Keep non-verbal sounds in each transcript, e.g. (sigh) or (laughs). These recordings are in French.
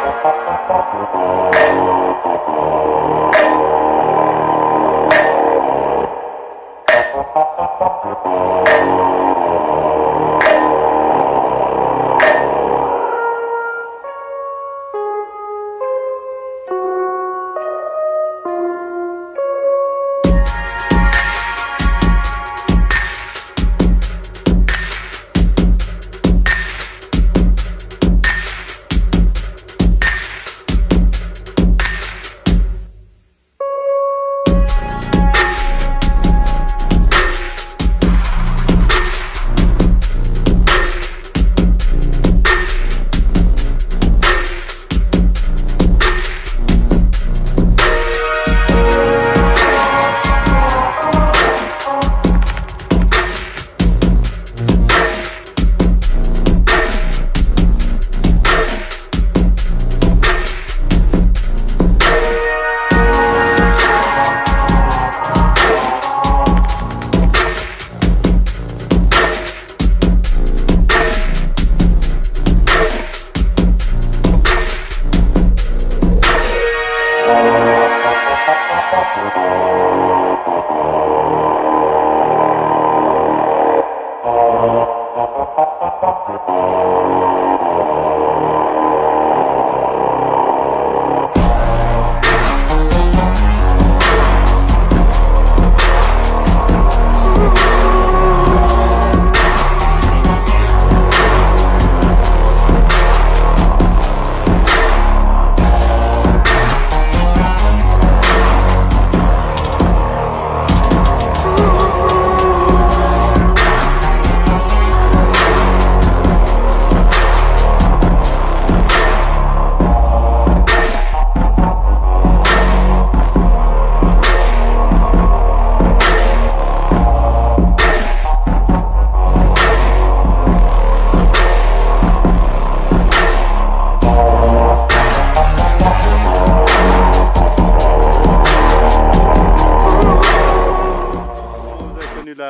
Vous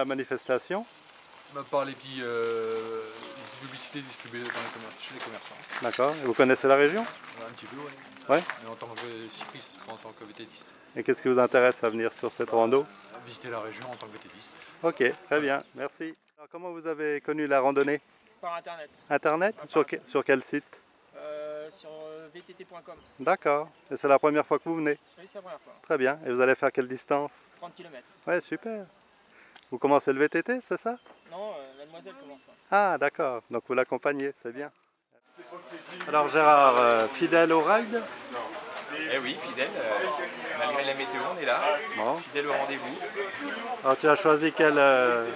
la manifestation Bah, par les petits, euh, les publicités distribuées dans les commer- chez les commerçants. D'accord. Et vous connaissez la région un petit peu. Ouais. Mais en tant que cycliste, pas en tant que vététiste. Et qu'est-ce qui vous intéresse à venir sur cette rando? Visiter la région en tant que vététiste. Ok, très bien, merci. Alors, comment vous avez connu la randonnée? Par internet, Internet sur, par que- sur quel site? Euh, sur euh, vtt.com. D'accord. Et c'est la première fois que vous venez? Oui, c'est la première fois. Très bien. Et vous allez faire quelle distance? 30 km. Ouais, super. Vous commencez le VTT, c'est ça? Non, euh, mademoiselle commence. ouais. Ah, d'accord. Donc vous l'accompagnez, c'est bien. Alors Gérard, euh, fidèle au ride Eh oui, fidèle, euh, malgré la météo, on est là, Bon. fidèle au rendez-vous. Alors tu as choisi quelle euh,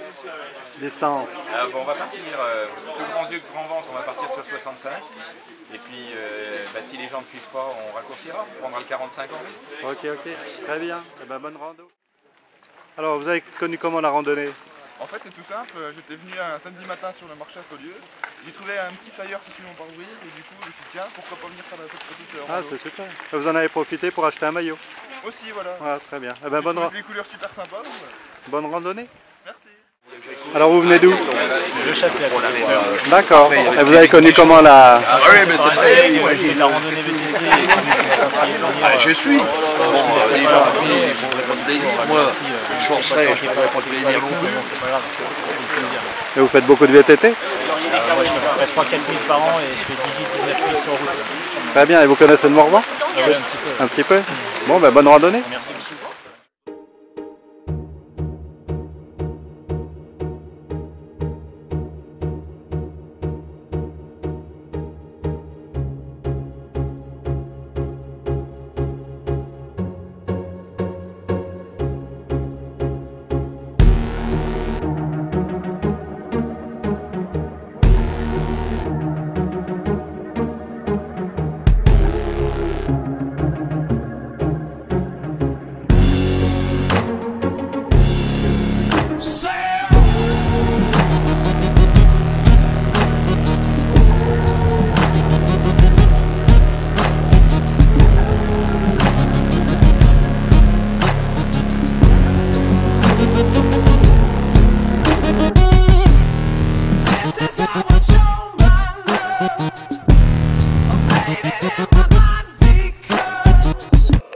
distance? Ah, bon, on va partir, euh, plus grands yeux que grand ventre, on va partir sur 65. Et puis, euh, bah, si les gens ne suivent pas, on raccourcira, on prendra le 45 ans. Ok, ok. Très bien. Eh ben, bonne rando. Alors vous avez connu comment la randonnée? En fait, c'est tout simple. J'étais venu un samedi matin sur le marché à Saulieu. J'ai trouvé un petit flyer sur mon pare-brise et du coup, je me suis dit, tiens, pourquoi pas venir faire cette petite euh, Ah, rando c'est super. Et vous en avez profité pour acheter un maillot? Aussi, voilà. Ah, très bien. Eh ben, bonne, trouvé les couleurs super sympas. donc, voilà. bonne randonnée. Merci. Alors vous venez d'où? Le Châtelet. D'accord. Et vous avez connu comment la... La randonnée VTT et ça m'a ainsi venir. je suis. Plaisir. Moi, Merci, euh, je forcerai, pas je pas plaisir non plus. c'est pas grave, ça fait plaisir. Et vous faites beaucoup de VTT Euh, moi, je fais à peu près 3-4 000 par an et je fais 18-19 000 sur route. Très bien. Et vous connaissez le Morvan? Ouais, un petit peu. Un petit peu Bon, ben, bonne randonnée. Merci beaucoup.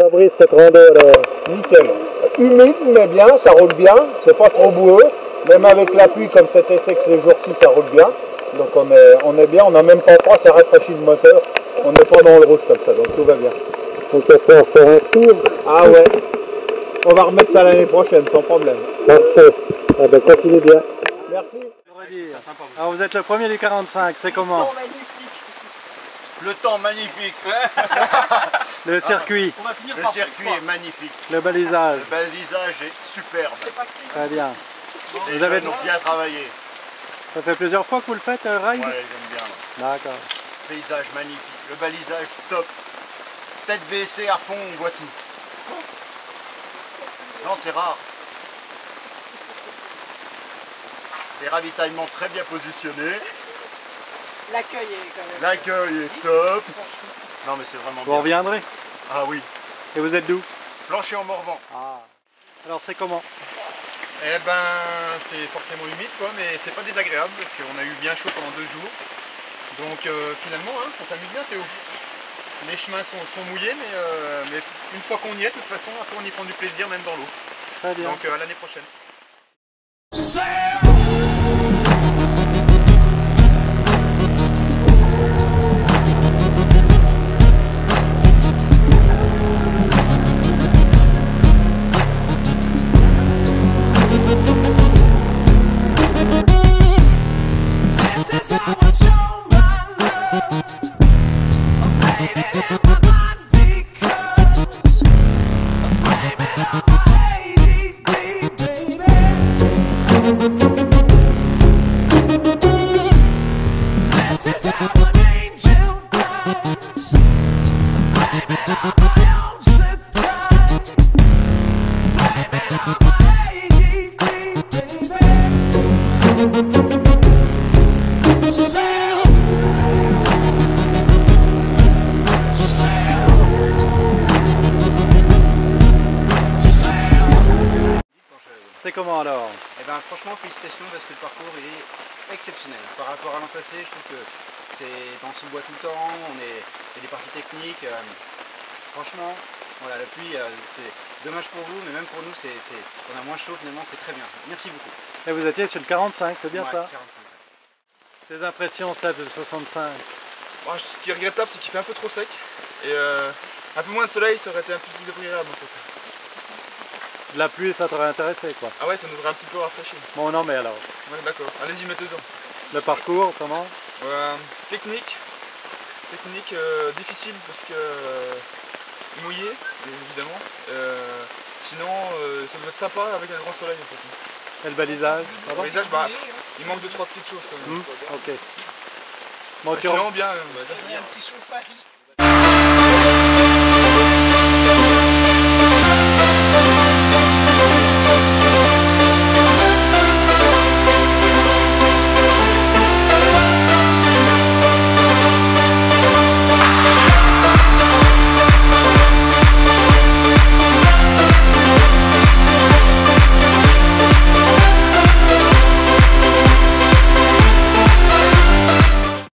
Fabrice, cette rando, euh, nickel. Humide, mais bien, ça roule bien. C'est pas trop boueux. Même avec la pluie, comme c'était sec ces jours-ci, ça roule bien. Donc on est, on est bien, on n'a même pas froid, ça rafraîchit le moteur. On n'est pas dans le rouge comme ça, donc tout va bien. Donc on peut faire un tour. Ah ouais. On va remettre ça l'année prochaine, sans problème. Parfait. Ah ben bien. Merci. Alors vous êtes le premier du 45, c'est comment? Le temps magnifique, (laughs) Le circuit, le circuit est magnifique, le balisage, le balisage est superbe. très bien. Les Vous avez- bien travaillé. Ça fait plusieurs fois que vous le faites, euh, Ouais, ride j'aime bien. D'accord. Paysage magnifique, le balisage top. Tête baissée à fond, on voit tout. Non, c'est rare. Les ravitaillements très bien positionnés. L'accueil est quand même. L'accueil est top. Non, mais c'est vraiment Vous bien. reviendrez Ah oui. Et vous êtes d'où Plancher en Morvan. Ah. Alors c'est comment Eh ben, c'est forcément humide, quoi, mais c'est pas désagréable parce qu'on a eu bien chaud pendant deux jours. Donc euh, finalement, hein, on s'amuse bien, Théo. Les chemins sont, sont mouillés, mais, euh, mais une fois qu'on y est, de toute façon, après on y prend du plaisir, même dans l'eau. Très bien. Donc euh, à l'année prochaine. show my love. Oh, baby. C'est comment alors Eh ben franchement félicitations parce que le parcours il est exceptionnel. Par rapport à l'an passé, je trouve que c'est dans le sous-bois tout le temps, on est, il y a des parties techniques. euh, franchement, voilà, la pluie, euh, c'est dommage pour vous, mais même pour nous, c'est, on a moins chaud finalement, c'est très bien. Merci beaucoup. Et vous étiez sur le 45, c'est bien Ouais, ça 45. Des impressions, ça, de 65 Bon, ce qui est regrettable, c'est qu'il fait un peu trop sec. Et euh, un peu moins de soleil, ça aurait été un peu plus agréable en fait. De la pluie, ça t'aurait intéressé, quoi. Ah ouais, ça nous aurait un petit peu rafraîchi. Bon, non, mais alors, Ouais, d'accord. Allez-y, mettez-en. le parcours, comment? Euh, technique, technique euh, difficile parce que euh, mouillé évidemment. Euh, sinon euh, ça doit être sympa avec un grand soleil en fait. Et le balisage Le va? Paysage, bah, il manque de trois petites choses quand même. Hmm, Ok. Bon, tu sinon bien. euh, Il y a un petit chauffage.